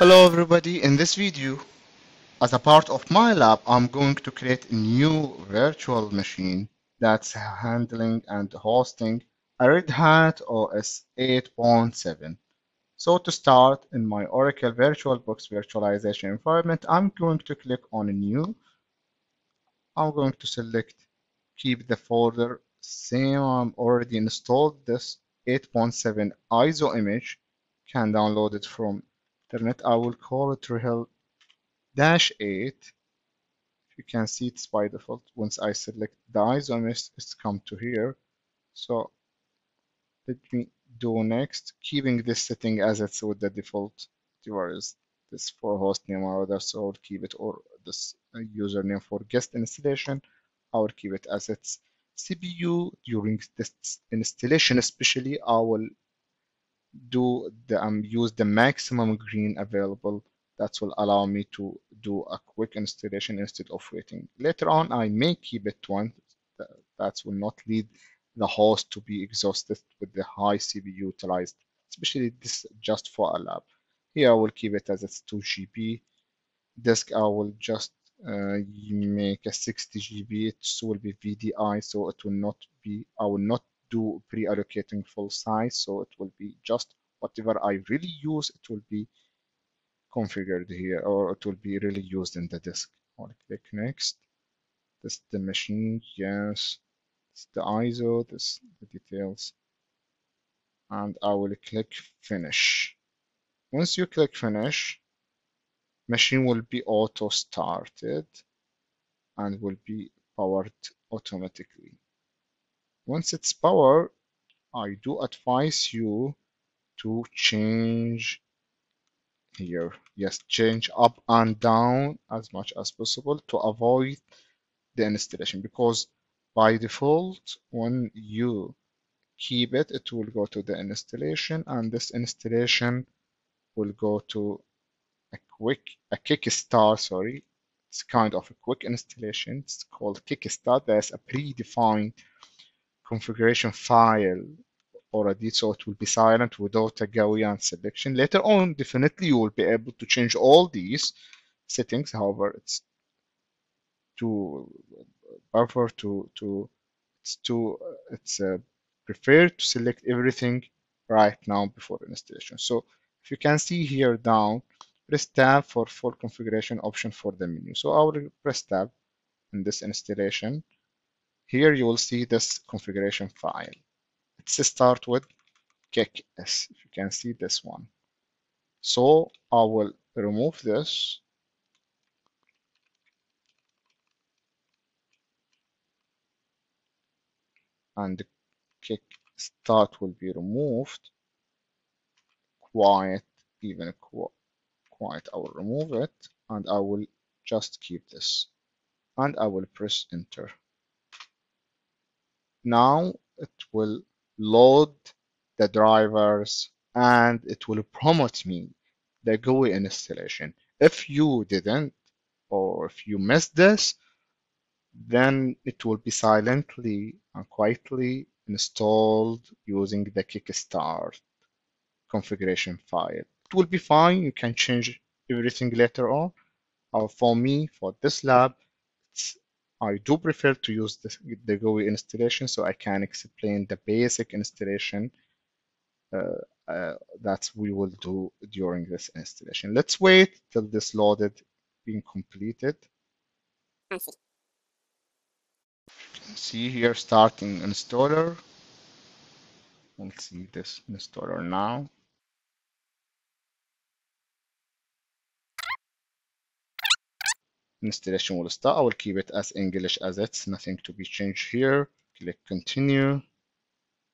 Hello everybody, in this video, as a part of my lab, I'm going to create a new virtual machine that's handling and hosting a Red Hat OS 8.7. So to start, in my Oracle VirtualBox virtualization environment, I'm going to click on New. I'm going to select Keep the folder, same I'm already installed. This 8.7 ISO image, can download it from internet. I will call it RHEL dash 8 you can see it's by default. Once I select the ISO image it's come to here. So let me do next. Keeping this setting as it's with the default device. This for host name or other so I'll keep it or this uh, username for guest installation I will keep it as its CPU during this installation especially I will do the um, use the maximum green available. That will allow me to do a quick installation instead of waiting. Later on I may keep it one that will not lead the host to be exhausted with the high CPU utilized especially this just for a lab. Here I will keep it as it's 2 GB disk I will just uh, make a 60 GB it will be VDI so it will not be I will not do pre-allocating full size so it will be just whatever I really use it will be configured here or it will be really used in the disk. I'll click next. This is the machine yes. It's the ISO this the details. And I will click finish. Once you click finish machine will be auto started and will be powered automatically. Once it's powered I do advise you to change here. Yes change up and down as much as possible to avoid the installation because by default when you keep it it will go to the installation and this installation will go to quick a kickstart sorry. It's kind of a quick installation. It's called kickstart there's a predefined configuration file already so it will be silent without a Gaussian selection. Later on definitely you will be able to change all these settings. However it's too buffer to to it's too it's uh, preferred to select everything right now before installation. So if you can see here down press tab for full configuration option for the menu so I will press tab in this installation here you will see this configuration file. Let's start with kick s. If you can see this one. So I will remove this. And the kick start will be removed. Quiet, even quiet, I will remove it and I will just keep this and I will press enter now it will load the drivers and it will promote me the GUI installation. If you didn't or if you missed this, then it will be silently and quietly installed using the Kickstart configuration file. It will be fine. You can change everything later on. Uh, for me, for this lab, I do prefer to use the, the GUI installation so I can explain the basic installation uh, uh, that we will do during this installation. Let's wait till this loaded being completed. see. see here starting installer. We'll see this installer now. Installation will start. I will keep it as English as it's nothing to be changed here. Click continue.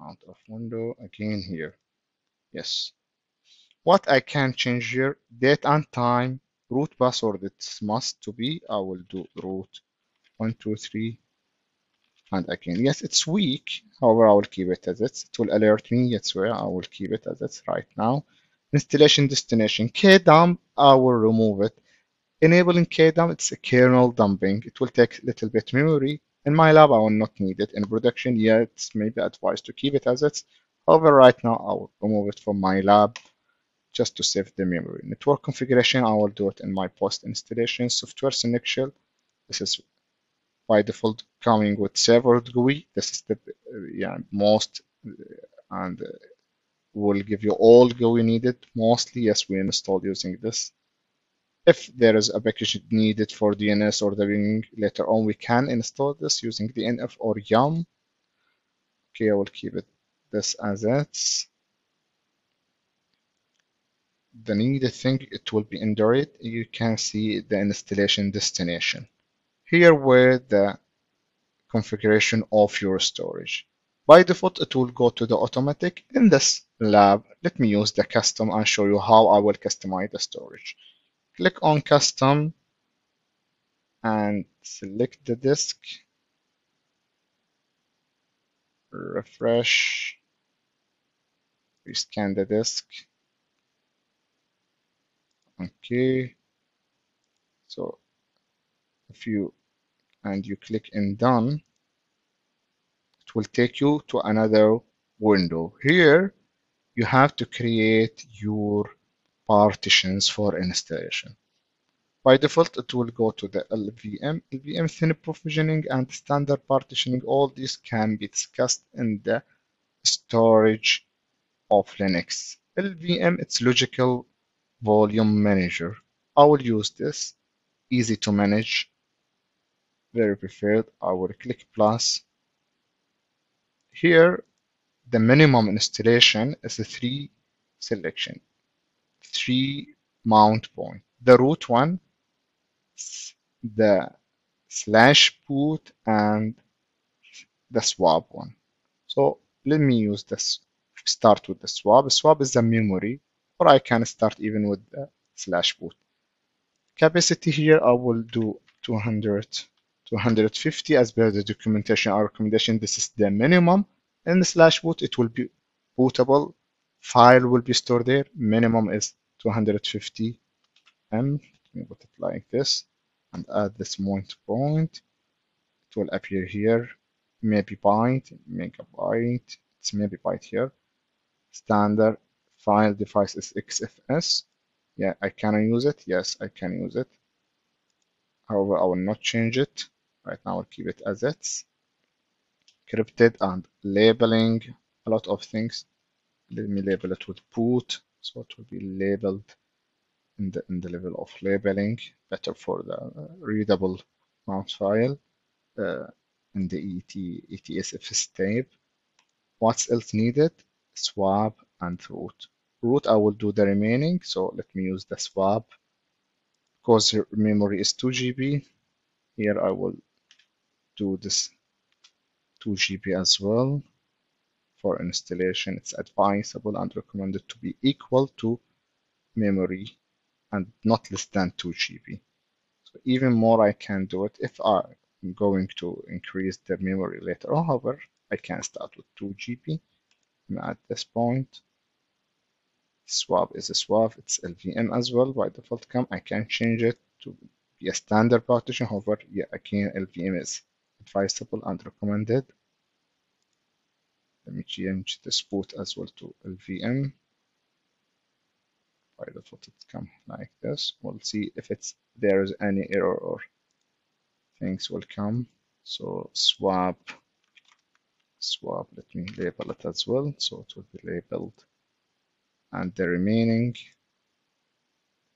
Out of window again here. Yes. What I can change here, date and time, root password it's must to be. I will do root one, two, three, and again. Yes, it's weak. However, I will keep it as it's. It will alert me. That's where I will keep it as it's right now. Installation destination kdump. I will remove it enabling kdump it's a kernel dumping it will take a little bit memory In my lab, I will not need it. In production, yeah, it's maybe advised to keep it as it's. However, right now, I will remove it from my lab just to save the memory. Network configuration, I will do it in my post installation. Software selection, this is by default coming with server GUI. This is the yeah, most and will give you all GUI needed. Mostly, yes, we installed using this. If there is a package needed for DNS or debugging later on, we can install this using DNF or YUM. Okay, I will keep it this as it's. The needed thing, it will be in the You can see the installation destination. Here where the configuration of your storage. By default, it will go to the automatic. In this lab, let me use the custom and show you how I will customize the storage. Click on custom and select the disk. Refresh. Rescan the disk. Okay. So if you and you click in done, it will take you to another window. Here, you have to create your partitions for installation. By default, it will go to the LVM, LVM thin provisioning and standard partitioning. All these can be discussed in the storage of Linux. LVM, it's logical volume manager. I will use this, easy to manage, very preferred. I will click plus. Here, the minimum installation is a three selection three mount point. The root one, the slash boot, and the swap one. So let me use this. Start with the swap. Swap is the memory, or I can start even with the slash boot. Capacity here, I will do 200, 250 as per the documentation or recommendation. This is the minimum. In the slash boot, it will be bootable file will be stored there. Minimum is 250 M. Put it like this and add this mount point. It will appear here. Maybe byte, megabyte. It's maybe byte here. Standard file device is XFS. Yeah, I can use it. Yes, I can use it. However, I will not change it. Right now, I'll keep it as it's. Encrypted and labeling a lot of things let me label it with boot so it will be labeled in the in the level of labeling better for the uh, readable mount file uh, in the ET, ETSFS what's else needed? Swap and root. Root I will do the remaining so let me use the swap because memory is 2 GB here I will do this 2 GB as well for installation, it's advisable and recommended to be equal to memory and not less than 2 GB. So even more I can do it if I'm going to increase the memory later. However, I can start with 2 GB. At this point, swap is a swap. It's LVM as well by default come. I can change it to be a standard partition. However, yeah, again, LVM is advisable and recommended. Let me change this port as well to LVM. By default, it come like this. We'll see if it's there is any error or things will come. So swap, swap. Let me label it as well. So it will be labeled, and the remaining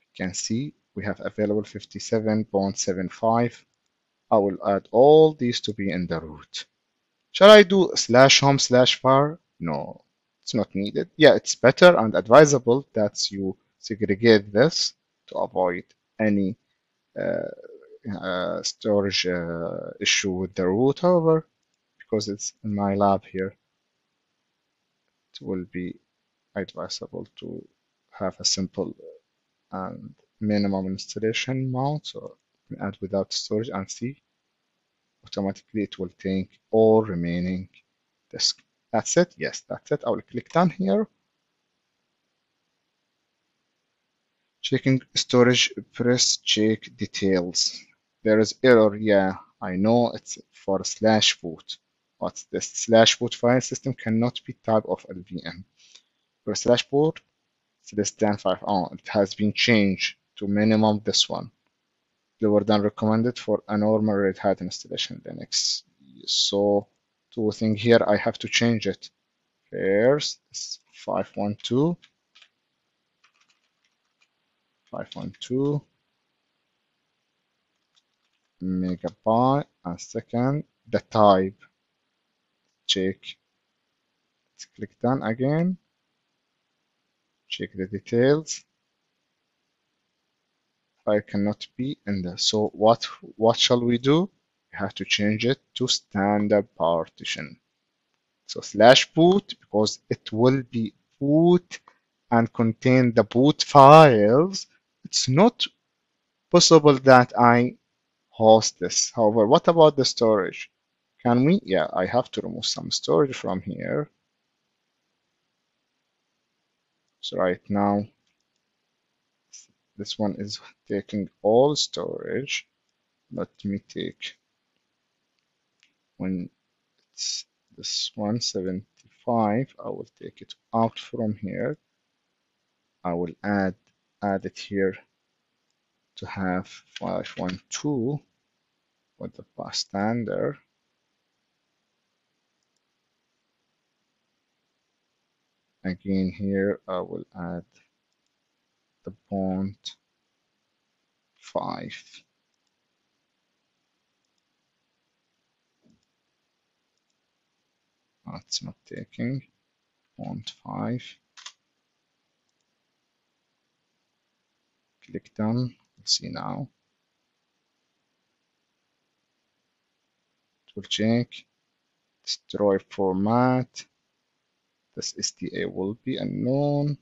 you can see we have available 57.75. I will add all these to be in the root. Shall I do slash home slash var? No, it's not needed. Yeah, it's better and advisable that you segregate this to avoid any uh, uh, storage uh, issue with the root. However, because it's in my lab here, it will be advisable to have a simple and minimum installation mount. So add without storage and see automatically it will take all remaining disk. That's it. Yes, that's it. I will click done here. Checking storage, press check details. There is error. Yeah, I know it's for slash boot, but this slash boot file system cannot be type of LVM. For slash boot, less than 5. Oh, it has been changed to minimum this one. Lower than recommended for a normal Red Hat installation Linux. So, two things here, I have to change it. First, 512 512 megabyte. And second the type. Check. Let's click done again. Check the details file cannot be in there so what what shall we do we have to change it to standard partition so slash boot because it will be boot and contain the boot files it's not possible that I host this. However, what about the storage? Can we? Yeah, I have to remove some storage from here. So right now, this one is taking all storage. Let me take when it's this 175, I will take it out from here. I will add add it here to have 512 with the bus standard. Again here I will add the 5. That's not taking 5. Click done see now. It will check, destroy format. This SDA will be unknown.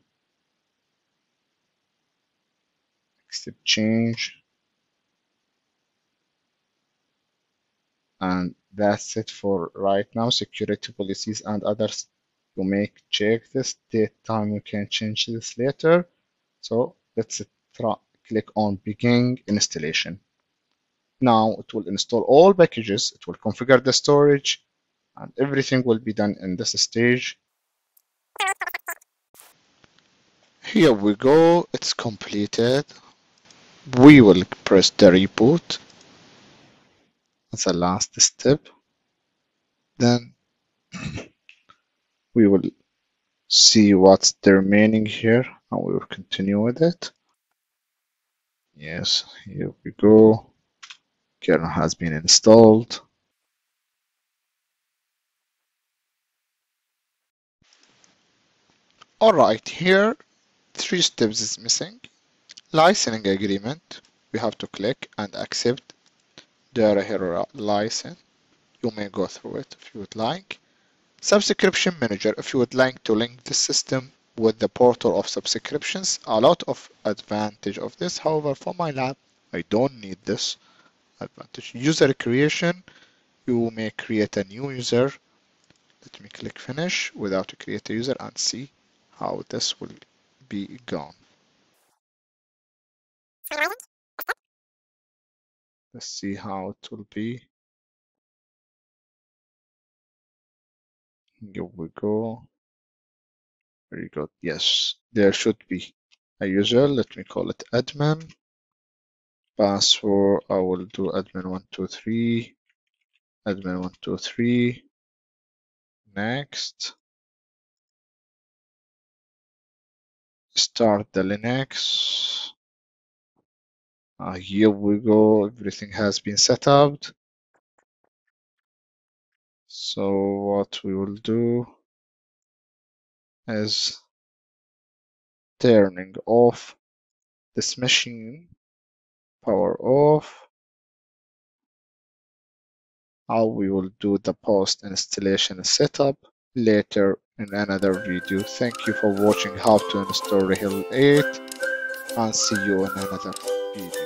Accept change. And that's it for right now. Security policies and others. You make check this date time. You can change this later. So let's click on begin installation. Now it will install all packages, it will configure the storage, and everything will be done in this stage. Here we go, it's completed. We will press the reboot as a last step. Then we will see what's the remaining here and we will continue with it. Yes, here we go. Kernel has been installed. Alright, here three steps is missing. Licensing agreement, we have to click and accept. The Hero license. You may go through it if you would like. Subscription manager, if you would like to link the system with the portal of subscriptions a lot of advantage of this. However for my lab I don't need this advantage. User creation you may create a new user. Let me click finish without to create a user and see how this will be gone let's see how it will be here we go very good. Yes, there should be a user. Let me call it admin. Password, I will do admin123. Admin123. Next. Start the Linux. Uh, here we go. Everything has been set up. So what we will do is turning off this machine power off how we will do the post installation setup later in another video thank you for watching how to install RHEL 8 and see you in another video